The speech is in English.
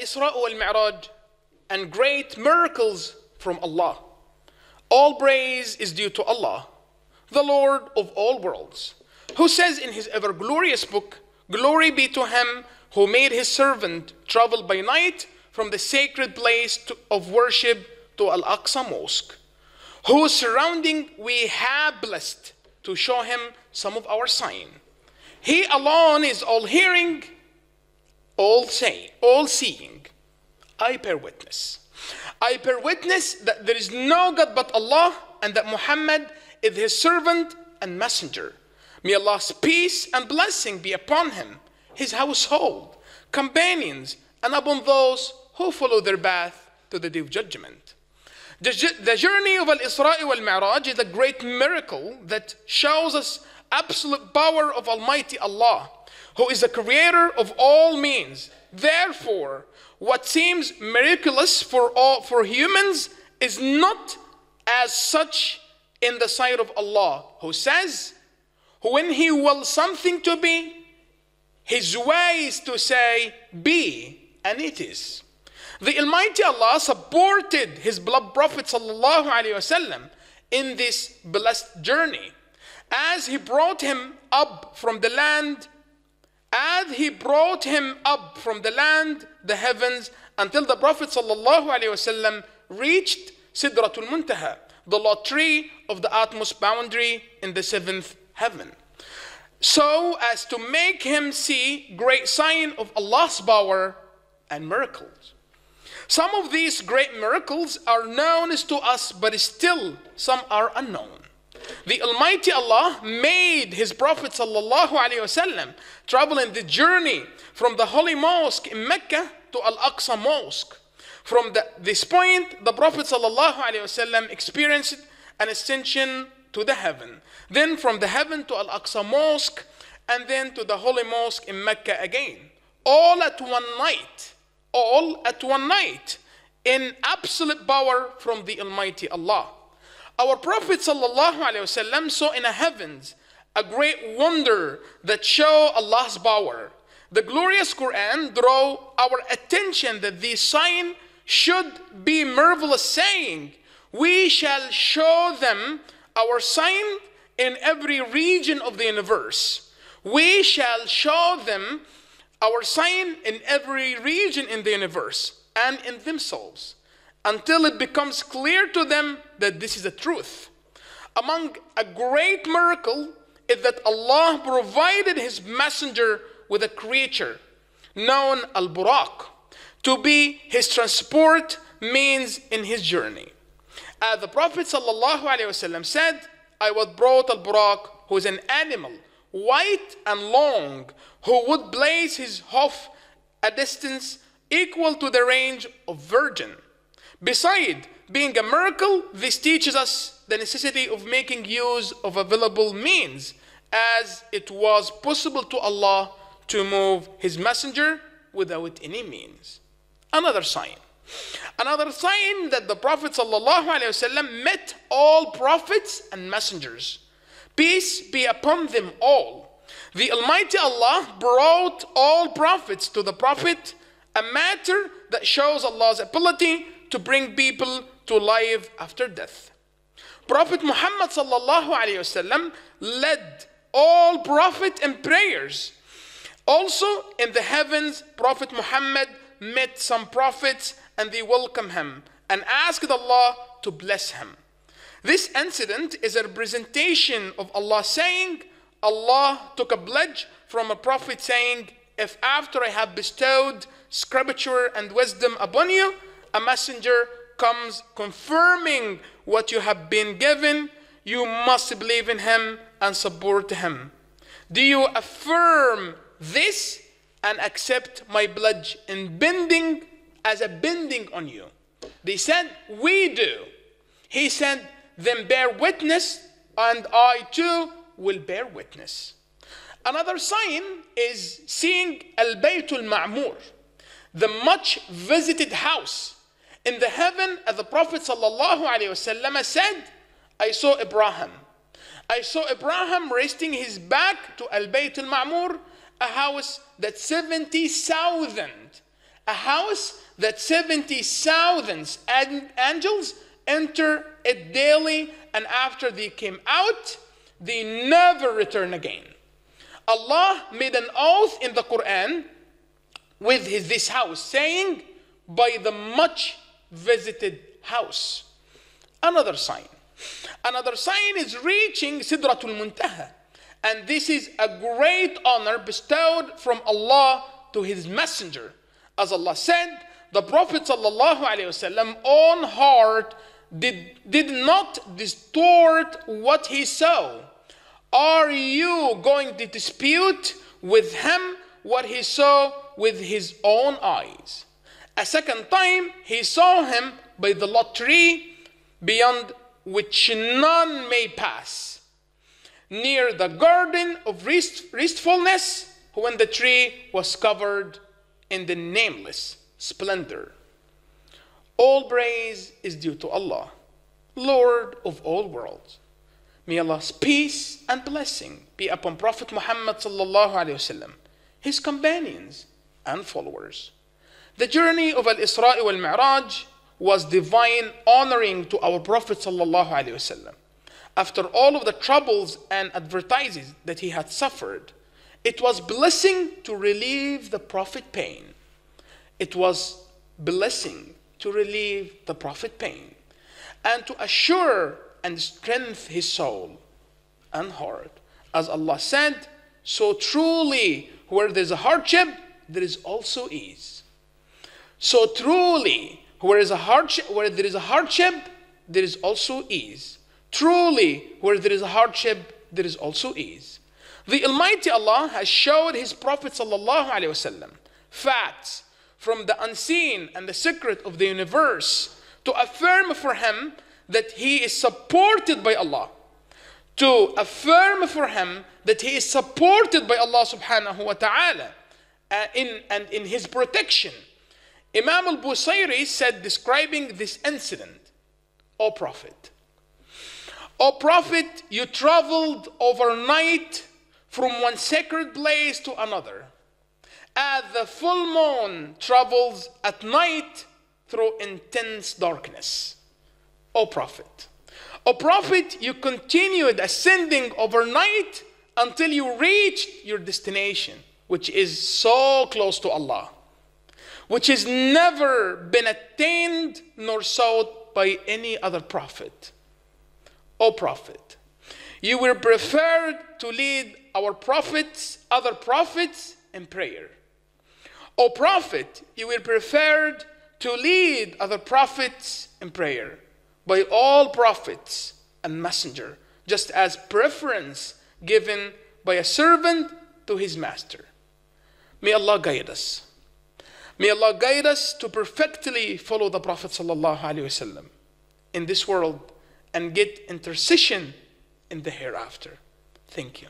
Al-Isra wal-Mi'raj and great miracles from Allah. All praise is due to Allah, the Lord of all worlds, who says in his ever glorious book, Glory be to him who made his servant travel by night from the sacred place to, of worship to Al Aqsa Mosque, whose surrounding we have blessed to show him some of our sign. He alone is all hearing, all saying, all seeing. I bear witness. I bear witness that there is no God but Allah and that Muhammad is his servant and messenger. May Allah's peace and blessing be upon him, his household, companions, and upon those who follow their path to the day of judgment. The, journey of Al Isra wal Mi'raj is a great miracle that shows us absolute power of Almighty Allah, who is the creator of all means. Therefore, what seems miraculous for all for humans is not as such in the sight of Allah, who says, when He wills something to be, His way is to say, be, and it is. The Almighty Allah supported His beloved Prophet وسلم, in this blessed journey as He brought him up from the land as he brought him up from the land, the heavens, until the Prophet ﷺ reached Sidratul Muntaha, the tree of the utmost boundary in the seventh heaven. So as to make him see great sign of Allah's power and miracles. Some of these great miracles are known to us, but still some are unknown. The Almighty Allah made His Prophet وسلم, travel in the journey from the Holy Mosque in Mecca to Al Aqsa Mosque. From the, this point, the Prophet وسلم, experienced an ascension to the heaven. Then from the heaven to Al Aqsa Mosque, and then to the Holy Mosque in Mecca again. All at one night. All at one night. In absolute power from the Almighty Allah. Our Prophet ﷺ saw in the heavens a great wonder that show Allah's power. The glorious Quran draw our attention that this sign should be marvelous saying, we shall show them our sign in every region of the universe. We shall show them our sign in every region in the universe and in themselves until it becomes clear to them that this is the truth. Among a great miracle is that Allah provided His messenger with a creature known al Buraq to be his transport means in his journey. As the Prophet ﷺ said, I was brought al Buraq, who is an animal, white and long, who would place his hoof a distance equal to the range of virgin. Beside being a miracle, this teaches us the necessity of making use of available means, as it was possible to Allah to move His messenger without any means. Another sign. Another sign that the Prophet ﷺ met all prophets and messengers. Peace be upon them all. The Almighty Allah brought all prophets to the Prophet, a matter that shows Allah's ability to bring people to life after death. Prophet Muhammad sallallahu led all prophet in prayers. Also in the heavens, Prophet Muhammad met some prophets and they welcomed him and asked Allah to bless him. This incident is a representation of Allah saying, Allah took a pledge from a prophet saying, If after I have bestowed scripture and wisdom upon you, a messenger comes confirming what you have been given, you must believe in him and support him. Do you affirm this and accept my pledge in bending as a bending on you? They said, We do. He said, Then bear witness, and I too will bear witness. Another sign is seeing Al Baytul Ma'mur, the much visited house in the heaven, as the Prophet ﷺ said, I saw Ibrahim. I saw Ibrahim resting his back to Al Bayt al Ma'mur, a house that 70,000 a house that 70,000 angels enter it daily, and after they came out, they never return again. Allah made an oath in the Quran with his, this house, saying, By the much visited house. Another sign. Another sign is reaching Sidratul Muntaha. And this is a great honor bestowed from Allah to His Messenger. As Allah said, the Prophet ﷺ own heart did, did not distort what he saw. Are you going to dispute with him what he saw with his own eyes? A second time, he saw him by the lot tree beyond which none may pass, near the garden of rest, restfulness, when the tree was covered in the nameless splendor. All praise is due to Allah, Lord of all worlds. May Allah's peace and blessing be upon Prophet Muhammad sallallahu alaihi wasallam, his companions and followers. The journey of Al-Isra wal Mi'raj was divine honoring to our Prophet wasallam. After all of the troubles and advertises that he had suffered, it was blessing to relieve the Prophet pain. It was blessing to relieve the Prophet pain and to assure and strengthen his soul and heart. As Allah said, so truly, where there's a hardship, there is also ease. So truly, where is a hardship, where there is a hardship, there is also ease. Truly, where there is a hardship, there is also ease. The Almighty Allah has showed His Prophet ﷺ facts from the unseen and the secret of the universe to affirm for him that he is supported by Allah. To affirm for him that he is supported by Allah subhanahu wa ta'ala uh, in, and in his protection. Imam al Busayri said, describing this incident, O Prophet, O Prophet, you traveled overnight from one sacred place to another as the full moon travels at night through intense darkness. O Prophet, O Prophet, you continued ascending overnight until you reached your destination, which is so close to Allah, which has never been attained nor sought by any other prophet. O Prophet, you were preferred to lead our prophets, other prophets, in prayer. O prophet, you were preferred to lead other prophets in prayer by all prophets and messenger, just as preference given by a servant to his master. May Allah guide us. May Allah guide us to perfectly follow the Prophet in this world and get intercession in the hereafter. Thank you.